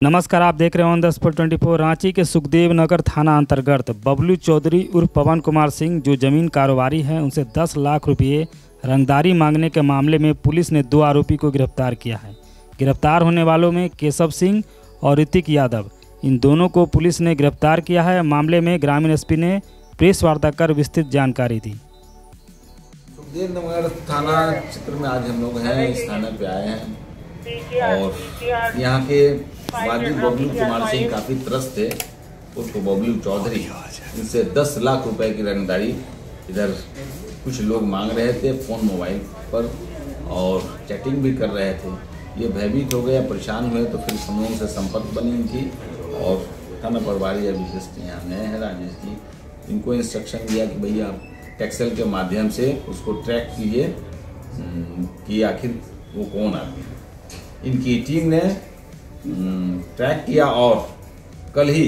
नमस्कार आप देख रहे हैं on the spot twenty four Ranchi के सुखदेव नगर थाना अंतर्गत। बबलू चौधरी उर्फ़ पवन कुमार सिंह जो ज़मीन कारोबारी हैं उनसे 10 लाख रुपए रंगदारी मांगने के मामले में पुलिस ने दो आरोपी को गिरफ़्तार किया है। गिरफ़्तार होने वालों में केशव सिंह और ऋतिक यादव। इन दोनों को पुलिस ने गिरफ़्तार किया है। मामले में ग्रामीण एसपी ने प्रेस वार्ता कर विस्तृत जानकारी दी। सुखदेव नगर थाना क्षेत्र में आज हम लोग हैं इस थाने पे आए हैं। और यहाँ के वादी बबलू कुमार सिंह काफ़ी त्रस्त थे। उनको बबलू चौधरी इनसे 10 लाख रुपए की रंगदारी इधर कुछ लोग मांग रहे थे फ़ोन मोबाइल पर और चैटिंग भी कर रहे थे। ये भयभीत हो गए परेशान हुए तो फिर लोगों से संपर्क बनी इनकी और थाना प्रभारी विशेष यहाँ नए हैं राजेश जी इनको इंस्ट्रक्शन दिया कि भैया आप टेक्सel के माध्यम से उसको ट्रैक कीजिए हम्म, कि आखिर वो कौन आदमी है। इनकी टीम ने ट्रैक किया और कल ही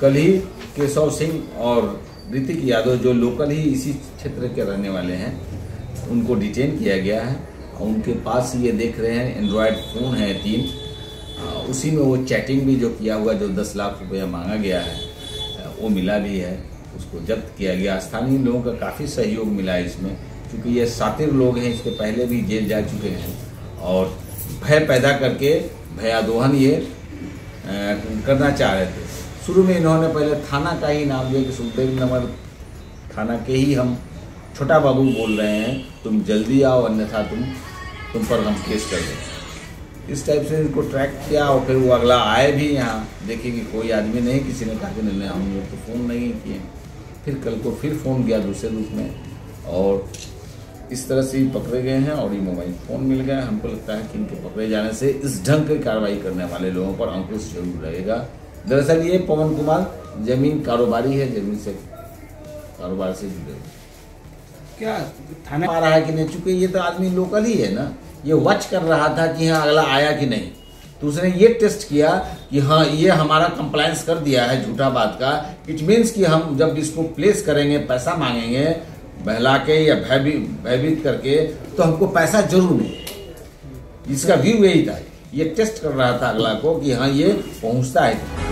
कल ही केशव सिंह और ऋतिक यादव जो लोकल ही इसी क्षेत्र के रहने वाले हैं, उनको डिटेन किया गया है। और उनके पास ये देख रहे हैं एंड्रॉयड फ़ोन है तीन। उसी में वो चैटिंग भी जो किया हुआ, जो दस लाख रुपया मांगा गया है, वो मिला भी है। उसको जब्त किया गया। स्थानीय लोगों का काफ़ी सहयोग मिला है इसमें, क्योंकि ये सातिर लोग हैं, इसके पहले भी जेल जा चुके हैं। और भय पैदा करके भयादोहन ये करना चाह रहे थे। शुरू में इन्होंने पहले थाना का ही नाम दिया कि सुखदेव नगर थाना के ही हम छोटा बाबू बोल रहे हैं, तुम जल्दी आओ, अन्यथा तुम तुम पर हम केस कर दें इस टाइप से इनको ट्रैक किया और फिर वो अगला आए भी यहाँ, देखे कि कोई आदमी नहीं, किसी ने कहा कि नहीं हम लोग तो फ़ोन नहीं किए। फिर कल को फिर फ़ोन किया दूसरे रूप में और इस तरह से ही पकड़े गए हैं और ये मोबाइल फ़ोन मिल गया हमको लगता है कि इनके पकड़े जाने से इस ढंग की कार्रवाई करने वाले लोगों पर अंकुश ज़रूर रहेगा। दरअसल ये पवन कुमार ज़मीन कारोबारी है ज़मीन से कारोबार से जुड़े हुए। क्या थाना आ रहा है कि नहीं? चूँकि ये तो आदमी लोकल ही है ना। ये वॉच कर रहा था कि हाँ अगला आया कि नहीं। तो उसने ये टेस्ट किया कि हाँ ये हमारा कंप्लायंस कर दिया है झूठा बात का। इट मीन्स कि हम जब इसको प्लेस करेंगे पैसा मांगेंगे बहला के या भयभीत भयभीत करके तो हमको पैसा ज़रूर मिले। इसका व्यू यही था। ये टेस्ट कर रहा था अगला को कि हाँ ये पहुँचता है।